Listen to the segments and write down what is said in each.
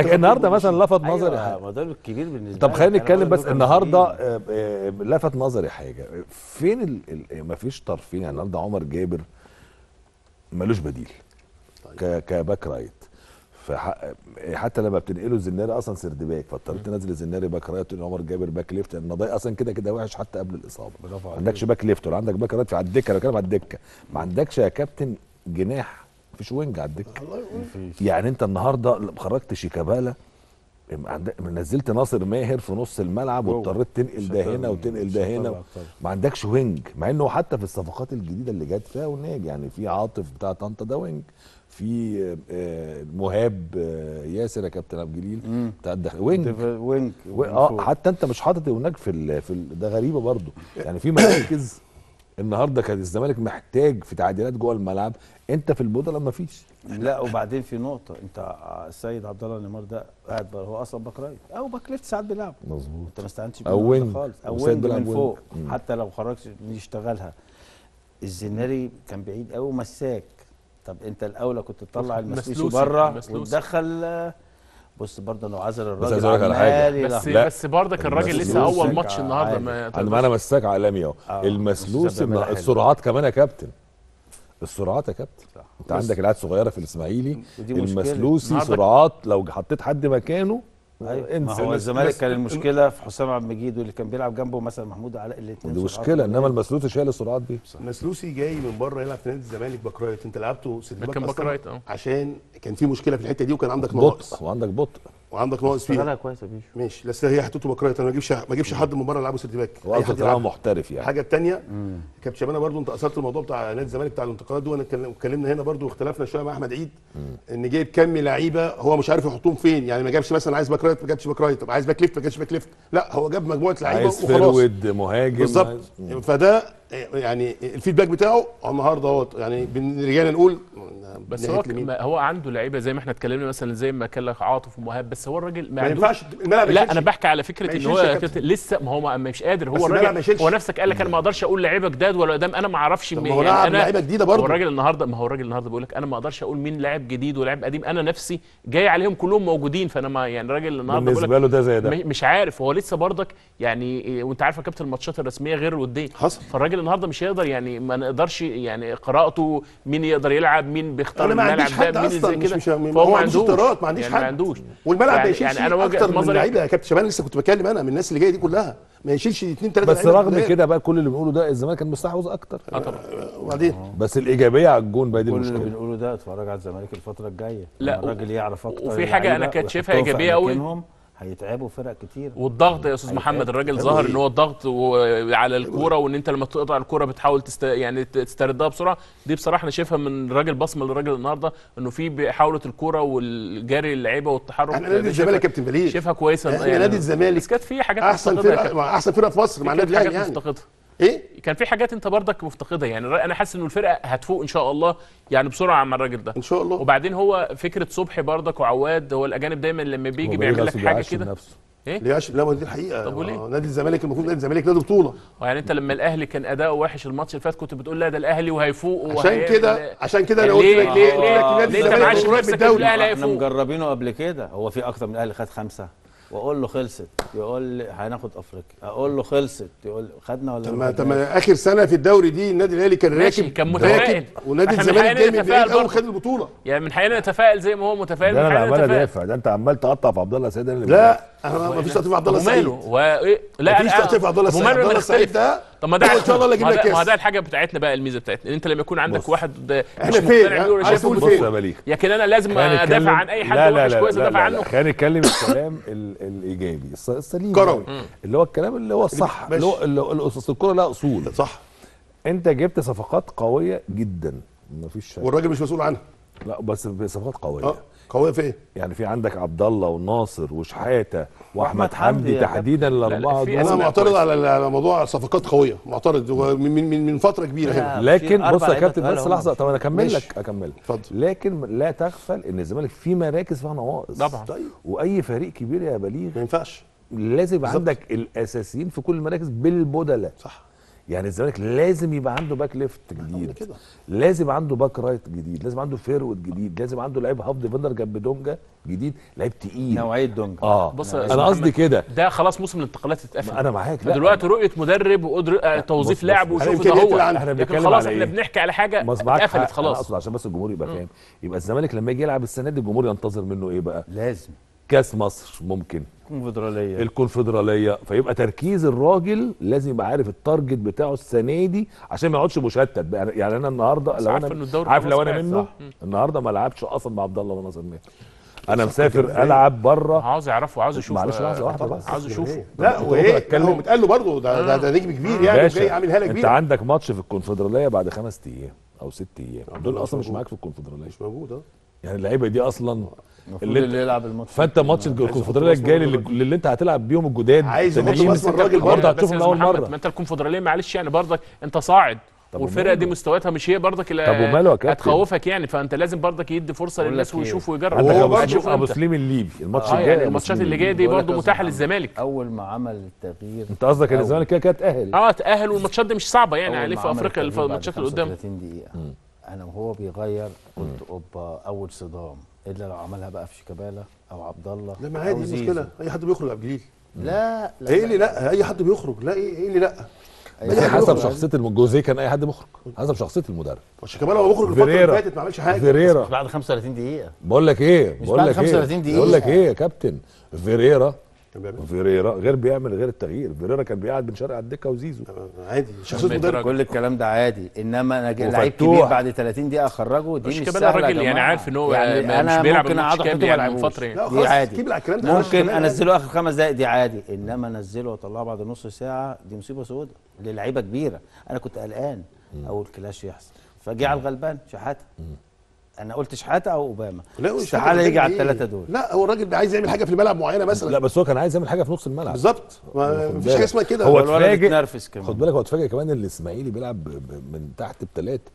لكن النهارده مثلا لفت نظري أيوه حاجة. ما ده الكبير بالنسبة طب. خلينا نتكلم بس النهارده. آه، آه، لفت نظري حاجة. فين ال... ال... ما فيش طرفين يعني النهارده عمر جابر ملوش بديل. ك... ك back right. فح... حتى لما بتنقله الزناري أصلا third back. فاضطريت تنزل الزناري back right عمر جابر back left. لأن ده أصلا كده كده وحش حتى قبل الإصابة. ما. عندكش back left ولا عندك back right على الدكة. أنا بتكلم على الدكه ما عندكش يا كابتن جناح. مفيش wing على الدكه. يعني انت النهارده خرجت شيكابالا عند- نزلت ناصر ماهر في نص الملعب. واضطريت تنقل ده هنا وتنقل ده هنا. ما عندكش wing مع انه حتى في الصفقات الجديده اللي جت فيها wing يعني في عاطف بتاع طنطا ده wing في آه، مهاب آه، ياسر يا كابتن عبد الجليل. بتاع الدخل wing wing آه حتى انت مش حاطط هناك في ال في ال ده غريبه برضو يعني في مراكز النهارده كان الزمالك محتاج في تعديلات جوه الملعب انت في البدلا ما فيش لا وبعدين في نقطة انت السيد عبد الله نيمار ده قاعد بقى هو أصلا back right أو back left ساعات بيلعب مظبوط أنت ما استعنتش بيه. خالص أو wing من wing. فوق مم. حتى لو خرجش يشتغلها الزناري كان بعيد قوي ومساك طب أنت الأولى كنت تطلع المسلوسي مسلوسي، بره. وتدخل بص برضه لو عزل الراجل لك على. عمال بس يلخبط. بس برضك الراجل لسه أول ماتش النهارده. ما أنا معانا مساك عالمي أهو آه، المسلوس بس. السرعات كمان يا كابتن السرعات يا كابتن صح. أنت عندك العيال صغيره في الإسماعيلي. المسلوسي سرعات لو حطيت حد مكانه أيوه. ما انسى هو الزمالك كان المشكلة في حسام عبد المجيد واللي كان بيلعب جنبه مثلا محمود علاء الاثنين دي. مشكله إنما المسلوسي شايل السرعات دي. مسلوسي جاي من بره يلعب في نادي الزمالك back right أنت لعبته back كان back أصلاً right، أه. عشان كان في مشكلة في الحتة دي وكان عندك بطء وعندك بطء. وعندك ناقص فيها. اشتغلها كويس يا بيشو. ماشي. بس هي حطيته back right أنا ما اجيبش ما اجيبش حد من بره يلعبه third back قصدك حد يلعبه. محترف يعني. الحاجة الثانية كابتن شبانه برضو انت أثرت الموضوع بتاع نادي الزمالك بتاع الانتقالات اتكلم- اتكلمنا هنا برضو واختلفنا شوية مع أحمد عيد إن جايب كم لعيبة هو مش عارف يحطهم فين. يعني ما جابش مثلا عايز back right ما جابش back right طب عايز back left ما جابش back left. لا هو جاب مجموعة لعيبة عايز وخلاص. forward مهاجم بالظبط. عايز- فده يعني ال feedback بتاعه النهارده اهوت يعني بن- رجعنا نقول بس هو هو عنده لعيبة زي ما إحنا اتكلمنا مثلا زي ما كان لك عاطف ومهاب بس هو الراجل ما, ينفعش الملعب لا. أنا بحكي على فكرة إن هو. لسه ما هو ما- مش قادر هو الراجل. هو نفسك قال لك أنا ما أقدرش أقول لعيبة جداد ولا قدام أنا ما أعرفش مين هو يعني لعب أنا لعيبة جديدة برضه. هو الراجل النهارده ما هو الراجل النهارده بيقول لك أنا ما أقدرش أقول مين لاعب جديد ولاعب قديم أنا نفسي جاي عليهم كلهم موجودين فأنا ما يعني الراجل النهارده بيقول بالنسبة له ده زي ده مش عارف هو لسه برضك يعني إيه، وأنت عارف يا كابتن الماتشات الرسمية غير الودية حصل. فالراجل النهارده مش هيقدر يعني ما نقدرش يعني قراءته مين يقدر يلعب مين بيختار أنا ما الملعب عنديش ده حد مين أصلا زي مش كده. مش فهو ما عندوش. اختيارات ما عنديش يعني حد. ما عندوش. والملعب يعني- ما يشيلش يعني أنا أكتر من لعيبه يا كابتن شبان لسه كنت بتكلم أنا من الناس اللي جاية دي كلها. ما يشيلش اثنين ثلاثة بس رغم كده بقى كل اللي بنقوله ده الزمالك كان مستحوذ أكتر. آه طبعا. وبعدين؟ بس الإيجابية على الجون بقى دي كل اللي المشكلة. بنقوله ده اتفرج على الزمالك الفترة الجاية. لا، الراجل يعرف أكتر وفي حاجة أنا اللعيبة كانت شايفها أوي. أماكنهم، هيتعبوا فرق كتير. والضغط يا أستاذ. محمد الراجل ظهر؟ إن هو الضغط على الكورة وإن أنت لما تقطع الكورة بتحاول تست... يعني تستردها بسرعة. دي بصراحة أنا شايفها من راجل بصمة للراجل النهارده إنه في بحاولة الكورة والجري اللعيبة والتحرك إحنا نادي دي الزمالك يا كابتن بليغ شايفها كويسة. إحنا نادي الزمالك بس كانت في حاجات أحسن فرقه أحسن فرقة في مصر مع النادي الأهلي يعني. إيه؟ كان في حاجات انت برضك مفتقدها. يعني أنا حاسس إنه الفرقة هتفوق إن شاء الله يعني بسرعة مع الراجل ده. إن شاء الله. وبعدين هو فكرة صبحي برضك وعواد هو الأجانب دايما لما بيجي بيعمل لك حاجة كده. نفسه. ليه عشان لا ما دي الحقيقة. طب وليه؟ آه، نادي الزمالك المفروض نادي الزمالك نادي بطولة. يعني أنت لما الأهلي كان اداؤه وحش الماتش اللي فات كنت بتقول لا ده الأهلي وهيفوق عشان كده عشان كده أنا يعني قلت ليه- لك ليه- ليه- نادي الزمالك معاش قريب بالدوري الأهلي إحنا. مجربينه قبل كده. هو في أكتر من الأهلي خد خمسة. واقول له خلصت يقول لي هناخد افريقيا. أقول له خلصت يقول خدنا ولا طب طب آخر سنة في الدوري دي النادي الأهلي كان راكب كان متفائل. ونادي الزمالك جاي من بعيد قوي. وخد البطولة. يعني من حقنا نتفائل زي ما هو متفائل ده من أنا عمال نتفائل. ادافع ده أنت عمال تقطع في عبد الله اللي لا أنا ما فيش تقطيع في عبد الله سعيد وماله وايه لا مفيش تقطيع في عبد الله ماله عبد الله ده طب ما ده هو إن شاء الله اللي ما يجيب ده- لك ما ده الحاجة بتاعتنا بقى الميزة بتاعتنا إن أنت لما يكون عندك بص. واحد إحنا مش فين؟ مقتنع بيه ولا عايز شايفه تقول بص فين؟ يا بليغ لكن أنا لازم أدافع عن أي حد لا لا لا كويس لا أدافع لا عنه لا. خلينا نتكلم الكلام ال- الإيجابي الس- السليم كروي. اللي هو الكلام اللي هو الصح. اللي هو الكوره لها أصول صح أنت جبت صفقات قوية جدا مفيش. والراجل مش مسؤول عنها لا بس صفقات قوية آه قوية في إيه؟ يعني في عندك عبد الله وناصر وشحاتة وأحمد وأحمد حمدي تحديدا الاربعه دول أنا معترض. على على موضوع صفقات قوية معترض هو من من من, فترة كبيرة هنا. لكن بص يا كابتن بس. لحظة طب أنا أكمل. لك أكمل لك اتفضل. لكن لا تغفل إن الزمالك في مراكز فيها نواقص طبعا. طيب وأي فريق كبير يا بليغ ما ينفعش لازم. عندك الأساسيين في كل المراكز بالبدلة صح يعني الزمالك لازم يبقى عنده back left جديد. لازم عنده back right جديد. لازم عنده forward جديد. لازم عنده لعيب half defender جنب دونجا جديد. لعيب تقيل. نوعية دونجا. آه. بص أنا قصدي كده. ده خلاص موسم الانتقالات اتقفل. أنا معاك. لا. فدلوقتي رؤية مدرب وقدر آه، توظيف لاعب. وشوف ده هو. إحنا لكن بنتكلم خلاص على إحنا إيه؟ بنحكي على حاجة اتقفلت خلاص. أقصد عشان بس الجمهور يبقى فاهم. يبقى الزمالك لما يجي يلعب السنة دي الجمهور ينتظر منه إيه بقى؟ لازم. كاس مصر ممكن. كونفدراليه الكونفدرالية. فيبقى تركيز الراجل لازم يبقى عارف التارجت بتاعه السنة دي عشان ما يقعدش مشتت يعني أنا النهارده لو عارف أنا عارف لو أنا منه؟ صح. النهارده ما لعبش أصلا مع عبد الله وناصر ماهر أنا مسافر ألعب بره عاوز يعرفه وعاوز يشوفه معلش لحظة واحدة. بس. عاوز يشوفه لا وإيه؟ هو متقال له برضه ده ده, ده نجم كبير يعني باشا وجاي عامل هالة أنت عندك ماتش في الكونفدرالية بعد خمس أيام أو ست أيام. دول الله أصلا مش. معاك في الكونفدرالية. مش موجود آه. يعني اللعيبة دي أصلا المفروض اللي اللي, يلعب الماتش. فأنت ماتش الكونفدراليه الجاي اللي, اللي أنت هتلعب بيهم الجداد عايز بصمة الراجل برضه. هتشوفهم أول مرة. ما انت الكونفدرالية معلش يعني برضك انت صاعد والفرقة دي؟ مستوياتها مش هي برضك اللي طب وماله يا كابتن؟ هتخوفك يعني فانت لازم برضك يدي فرصة للناس لك إيه؟ ويشوف ويجرب عندك أبو سليم أبو أنت- سليم الليبي. الماتش آه الجاي يعني الماتشات اللي جاية دي برضه متاحة للزمالك. أول ما عمل التغيير أنت قصدك إن الزمالك كده كده اتأهل. آه تأهل والماتشات دي مش صعبة يعني عليه ما في أفريقيا الماتشات اللي قدام. 35 دقيقة. أنا وهو بيغير قلت أوبا أول صدام. إلا لو عملها بقى في شيكابالا أو عبد الله لا ما عادي إيه. المشكلة؟ أي حد بيخرج عبد الجليل. لا لا إيه اللي لا. أي حد بيخرج؟ لا إيه إيه اللي لأ؟ بس حسب. شخصية الجوزيه كان أي حد مخرج حسب شخصية المدرب. شيكابالا هو مخرج الفترة اللي فيريرا. فاتت ما عملش حاجة. فيريرا. بعد 35 دقيقة. بقول لك إيه؟ بقول لك 35 إيه. بقول لك إيه يا كابتن؟ فيريرا فيريرا غير بيعمل غير التغيير. فيريرا كان بيقعد بن شرقي على الدكة وزيزو. عادي. شخصيه مدرب. كل الكلام ده عادي. إنما أنا لعيب. كبير بعد 30 دقيقة اخرجه دي مش شيكابالا سهلة الراجل يعني. عارف إن هو يعني أنا مش بيلعب ممكن اقعد احطه يعني من العبوش فترة. يعني. دي عادي. على ممكن أنزله آخر خمس دقائق دي عادي. إنما أنزله وأطلعه بعد نص ساعة دي مصيبة سوداء للعيبة كبيرة. أنا كنت قلقان أول كلاش يحصل. فجه على الغلبان شحاتة. أنا قلت شحاتة أو أوباما. لا استحالة يجي على إيه. الثلاثه دول. لا هو الراجل عايز يعمل حاجة في الملعب معينة مثلا. لا بس هو كان عايز يعمل حاجة في نص الملعب. بالظبط. ما خد فيش بالك. حاجة اسمها كده. هو اتفاجئ خد بالك هو اتفاجئ كمان إن الإسماعيلي بيلعب ب- ب- من تحت بثلاثه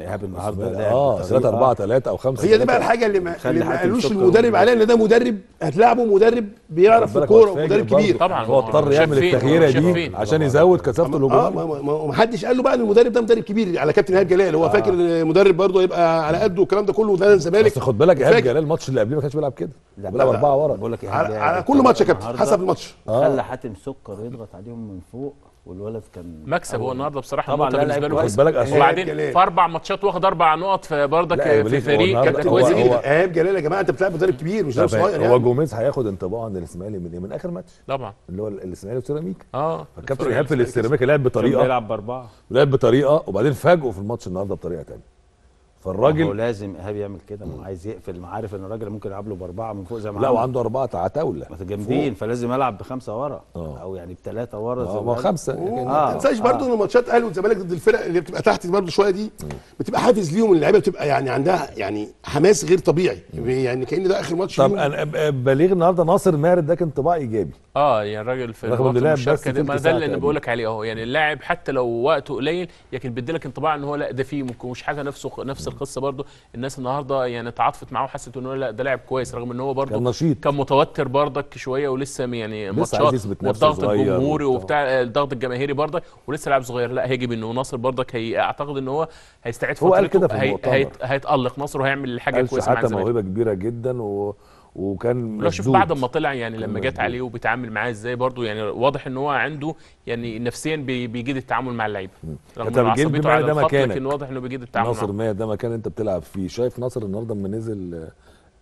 إيهاب النهارده آه بطريقة- 3 4 3 أو 5 هي دي بقى الحاجة اللي ما, اللي قالوش المدرب. عليها إن ده مدرب هتلاعبه مدرب بيعرف في الكورة ومدرب كبير. طبعا هو اضطر يعمل التغييرة دي. عشان يزود كثافه آه الهجوم. ما- ما حدش قال له بقى إن المدرب ده مدرب كبير. على كابتن إيهاب جلال هو فاكر إن مدرب برضه هيبقى على قده والكلام ده كله وده الزمالك. بس خد بالك إيهاب فاكر. جلال الماتش اللي قبليه ما كانش بيلعب كده. لا، بيلعب أربعة ورا. بقول لك على, كل ماتش يا كابتن. حسب الماتش. خلى حاتم سكر يضغط عليهم من فوق. والولد كان مكسب هو النهارده بصراحة طبعا النقطه لا بالنسبة له. خد بالك وبعدين. في أربع ماتشات واخد أربع نقط في لا، برضك يا في هو فريق كانت هو- كويسه هو- جدا. ايهاب جلال يا جماعة أنت بتلعب مدرب كبير مش لاعب صغير هو يعني. جوميز هياخد انطباع عن الإسماعيلي من إيه من آخر ماتش. طبعا. اللي هو الإسماعيلي وسيراميكا. آه. فالكابتن ايهاب في السيراميكا لعب كان بطريقة. بيلعب بأربعة. لعب بطريقة وبعدين فاجئوا في الماتش النهارده بطريقة ثانية هو فالراجل لازم إيهاب يعمل كده. ما هو عايز يقفل. ما عارف إن الراجل ممكن يلعب له بأربعة من فوق زي ما لا. وعنده أربعة عتاولة. ما جامدين. فلازم العب بخمسة ورا. آه. أو يعني بثلاثه ورا زي آه ما ما. خمسة. ما آه. تنساش برضه إن ماتشات الأهلي والزمالك ضد الفرق اللي بتبقى تحت برضه شوية دي بتبقى حافز ليهم. اللعيبة بتبقى يعني عندها يعني حماس غير طبيعي. يعني كأن ده آخر ماتش طب. أنا بليغ النهارده ناصر ده كان انطباع إيجابي. آه يعني الراجل في رغم لعب المشاركة بس ده ما ده اللي أنا. بقول لك عليه أهو. يعني اللاعب حتى لو وقته قليل لكن بيديلك انطباع إن هو لأ ده فيه ممكن مش حاجة نفسه نفس القصة برضو الناس النهارده يعني تعاطفت معاه وحست ان هو لأ ده لاعب كويس رغم إن هو برضو كان نشيط. كان متوتر برضك شوية ولسه يعني ماتشات والضغط الجمهوري وبتاع. وبتاع الضغط الجماهيري برضك ولسه لاعب صغير. لأ هيجي انه ناصر برضك هي أعتقد إن هو هيستعيد هو قال فترته كده في هي هيتألق. ناصر وهيعمل حاجة كويسة مع موهبة كبيرة جدا و... وكان لو شوف مشدود. بعد ما طلع يعني لما جت. عليه وبيتعامل معاه إزاي برضه يعني واضح إن هو عنده يعني نفسيا بي- بيجيد التعامل مع اللعيبة رغم عصبيته على ده مكانك. لكن واضح إنه بيجيد التعامل ناصر ماهر ده مكان أنت بتلعب فيه. شايف ناصر النهارده لما نزل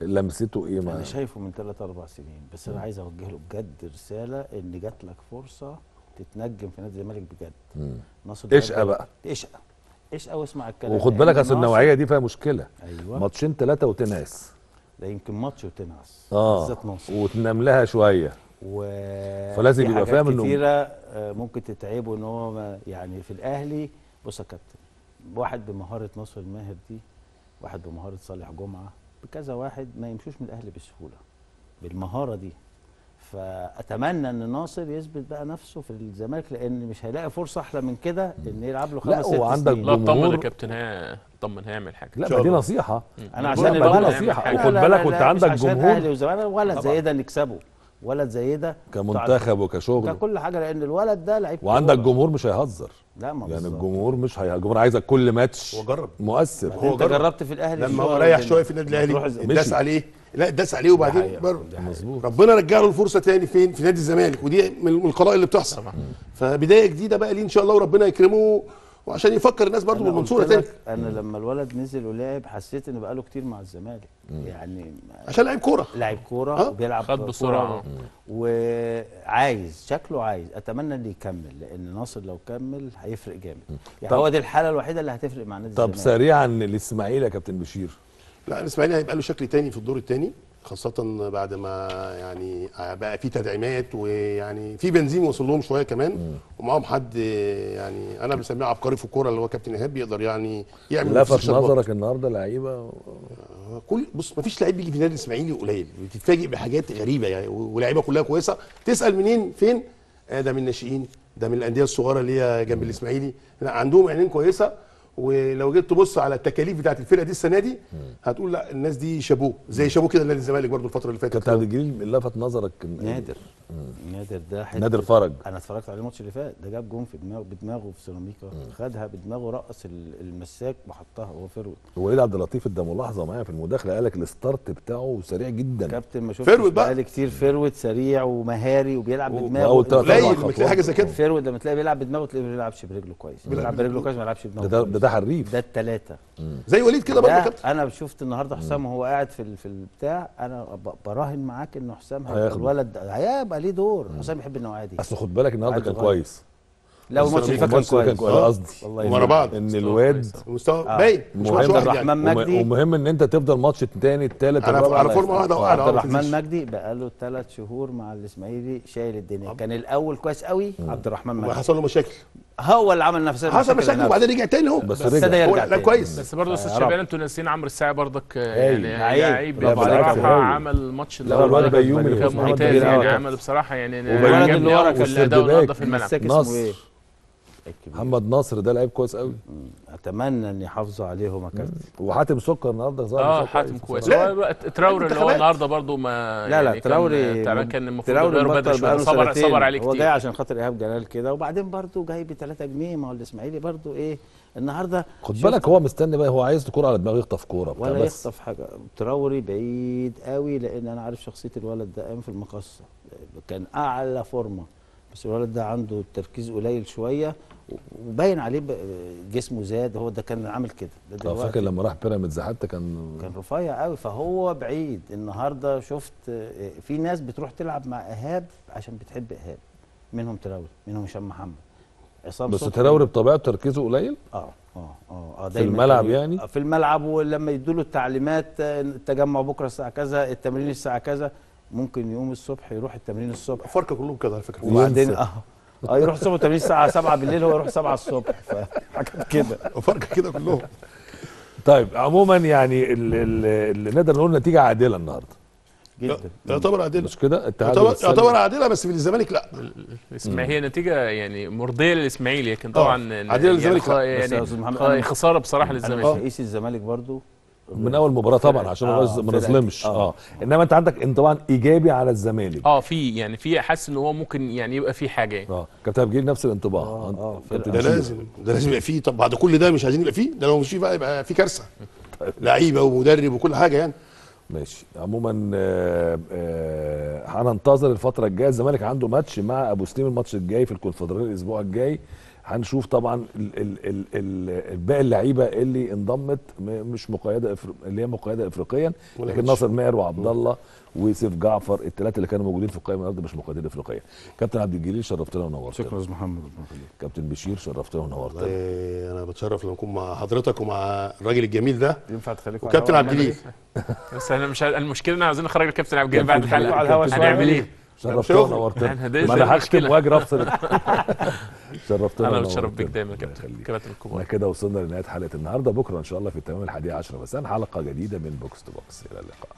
لمسته إيه أنا معاه شايفه من ثلاث أربع سنين بس أنا عايز أوجه له بجد رسالة إن جات لك فرصة تتنجم في نادي الزمالك بجد. ناصر إشقى بقى. إشقى. إشقى واسمع الكلام وخد بالك أصل النوعية دي فيها مشكلة. أيوه. ماتشين ثلاثة وتنعس ده يمكن ماتش وتنعس آه بالذات ناصر وتنام لها شوية. و فلازم يبقى فاهم إنه- كتيرة آه، ممكن تتعبه إن هو ما- يعني في الأهلي. بص يا كابتن واحد بمهارة ناصر الماهر دي واحد بمهارة صالح جمعة بكذا واحد ما يمشوش من الأهلي بسهولة. بالمهارة دي فأتمنى إن ناصر يثبت بقى نفسه في الزمالك لأن مش هيلاقي فرصة أحلى من كده إن يلعب له لا، خمس ست وعندك سنين لا اطمن جمهور- يا كابتن ها اطمن هيعمل حاجة لا شاء ما دي. نصيحة أنا عشان دي. لا، وخد لا، بالك لا، وأنت لا، عندك عشان جمهور. أهلي وزمالك ولا زي ده نكسبه ولد زي ده كمنتخب وكشغل ككل حاجة لأن الولد ده لعيب وعندك. جمهور مش هيهزر لا ما يعني بالظبط. الجمهور مش هي... الجمهور عايزك كل ماتش هو جرب مؤثر هو انت جرب. جربت في الأهلي لما هو ريح شوية في النادي الأهلي مشي. عليه لا اتداس عليه وبعدين مظبوط. ربنا رجع له الفرصة تاني فين؟ في نادي الزمالك ودي من القضايا اللي بتحصل. فبداية جديدة بقى ليه إن شاء الله وربنا يكرمه وعشان يفكر الناس برضه بالمنصورة تاني. أنا لما الولد نزل ولعب حسيت إن بقاله كتير مع الزمالك. يعني عشان لعيب كورة. لعب كورة. وبيلعب خد بسرعة. وعايز شكله عايز. أتمنى إنه يكمل لأن ناصر لو كمل هيفرق جامد. يعني هو دي الحالة الوحيدة اللي هتفرق مع نادي طب الزمالك. سريعا الاسماعيلي يا كابتن بشير. لا الإسماعيلي هيبقى له شكل تاني في الدور الثاني خاصة بعد ما يعني بقى في تدعيمات ويعني في بنزين وصل لهم شوية كمان ومعاهم حد يعني أنا بسميه عبقري في الكورة اللي هو كابتن إيهاب بيقدر يعني يعمل لفت. نظرك النهارده لعيبة؟ كل بص ما فيش لعيب بيجي في النادي الإسماعيلي قليل بتتفاجئ بحاجات غريبة يعني ولاعيبه كلها كويسة. تسأل منين؟ فين؟ آه ده من الناشئين ده من الأندية الصغيرة اللي هي جنب الإسماعيلي. لا عندهم عينين كويسة ولو جيت تبص على التكاليف بتاعت الفرقة دي السنة دي هتقول لا الناس دي شابوه زي شابوه كده نادي الزمالك برضو الفترة اللي كابتن فاتت الجليل اللي لفت نظرك نادر. نادر ده نادر فرج. أنا اتفرجت عليه الماتش اللي فات ده جاب جون في دماغه بدماغه في سيراميكا خدها بدماغه رقص ال- المساك وحطها هو forward وليد عبد اللطيف ادى ملاحظه معايا في المداخلة قال لك ال start بتاعه سريع جدا. كابتن ما شفتش forward بقى. كتير forward سريع ومهاري وبيلعب و- بدماغه. تلاقي خطوات. حاجة زي كده. forward لما تلاقيه بيلعب بدماغه تلاقيه ما بيلعبش برجله كويس. بيلعب برجله كويس ما بيلعبش بدماغه ده ده, كويس. ده حريف. ده الثلاثه زي وليد كده برضه كابتن أنا شفت النهارده حسام وهو قاعد في ال- في البتاع أنا ب- براهن معاك إنه حسام. الولد هيبقى ليه دور. حسام يحب النوعيه دي أصل خد بالك النهارده كان. كويس. لا الماتش اللي فات كان كويس. كان كويس. آه. قصدي والله ورا. بعض ان مستوى الواد كويس. المستوى آه. باين. مش ماتش واحد الرحمن يعني مجدي. ومهم إن أنت تفضل ماتش الثاني الثالث الرابع. على فورمة واحدة وقاعد عبد الرحمن. مجدي بقى له ثلاث شهور مع الإسماعيلي شايل الدنيا. كان الأول كويس قوي. عبد الرحمن مجدي. وحصل له مشاكل. هو اللي عمل نفسه حصل مشاكل وبعدين رجع تاني اهو بس ابتدى رجع هو يرجع لا. كويس بس برضه أستاذ يا رب. شباب أنتوا ناسيين عمرو الساعي برضك آه، يعني لعيب. بصراحة. عمل ماتش لا والواد بيومي كان محمد ممتاز يعني. عمل بصراحة يعني عجبني اللي ورا أوي كان في الاداء في الملعب نصر. الكبير. محمد ناصر ده لعيب كويس قوي. أتمنى ان يحافظوا عليهم يا كابتن وحاتم سكر النهارده ظهر آه حاتم كويس. لا. تراوري اللي هو. النهارده برضه ما لا لا يعني كان تراوري تعبان كان المفروض يغيره بدري شوية صبر. صبر عليه هو جاي كتير. عشان خاطر إيهاب جلال كده وبعدين برضه جاي ب 3 جنيه. ما هو الإسماعيلي برضه إيه النهارده خد بالك هو مستني بقى هو عايز كورة على دماغه يخطف كورة ولا بس. يخطف حاجة. تراوري بعيد قوي لأن أنا عارف شخصية الولد ده قام في المقصة. كان أعلى فورمة. بس الولد ده عنده التركيز قليل شوية وباين عليه جسمه زاد هو ده كان عامل كده ده دلوقتي فاكر لما راح بيراميدز حتى كان كان رفيع قوي فهو بعيد النهارده شفت آه، في ناس بتروح تلعب مع إيهاب عشان بتحب إيهاب منهم تراوري منهم هشام محمد عصام بس. تراوري بطبيعته تركيزه قليل آه آه آه آه في الملعب يعني؟ في الملعب ولما يدوا له التعليمات آه، التجمع بكرة الساعة كذا التمرين الساعة كذا ممكن يقوم الصبح يروح التمرين الصبح. فرق كلهم كده على فكرة. وبعدين. آه. آه يروح الصبح التمرين الساعة 7 بالليل هو يروح 7 الصبح. فحاجات كده. فرق كده كلهم. طيب عموما يعني اللي, نقدر نقول نتيجة عادلة النهارده. جدا. يعتبر عادلة. مش كده؟ يعتبر عادلة بس في الزمالك لا. الاسماعيلي هي نتيجة يعني مرضية للإسماعيلي لكن طبعا عادلة يعني للزمالك يعني أنا- خسارة بصراحة أنا للزمالك. رئيس الزمالك برضو من أول مباراة طبعا عشان آه، ما نظلمش. آه. آه. إنما أنت عندك انطباع إيجابي على الزمالك. آه في يعني في حاسس إن هو ممكن يعني يبقى في حاجة. يعني آه. كابتن الجليل نفس الانطباع. أنت- آه، ده. لازم ده لازم يبقى فيه طب بعد كل ده مش عايزين يبقى فيه ده لو مش فيه بقى يبقى في كارثة. لعيبة ومدرب وكل حاجة يعني. ماشي. عموما آه، آه، هننتظر الفترة الجاية. الزمالك عنده ماتش مع أبو سليم الماتش الجاي في الكونفدرالية الأسبوع الجاي. هنشوف طبعا ال- ال- ال- ال- باقي اللعيبة اللي انضمت مش مقيدة إفر... اللي هي مقيدة افريقيا لكن. ناصر ماهر وعبد الله وسيف جعفر الثلاثه اللي كانوا موجودين في القائمة النهارده مش مقيدين افريقيا كابتن عبد الجليل شرفتنا ونورتنا شكرا يا محمد. كابتن بشير شرفتنا ونورتنا أنا بتشرف لما أكون مع حضرتك ومع الراجل الجميل ده ينفع تخليكم وكابتن عبد الجليل بس أنا مش المشكلة إن عايزين نخرج الكابتن عبد الجليل بعد الحلقة على الهوا شوية. هنعمل إيه؟ شرفتنا. ونورتنا يعني ما أنا هختم. واجري افصل شرفتنا أنا. بتشرف بيك دايما يا كابتن. كابتن الكبار كده وصلنا لنهاية حلقة النهارده بكرة إن شاء الله في التمام الحادية عشرة مساء حلقة جديدة من Box to Box إلى اللقاء